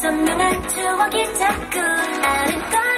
선명한 추억이 자꾸 아름다워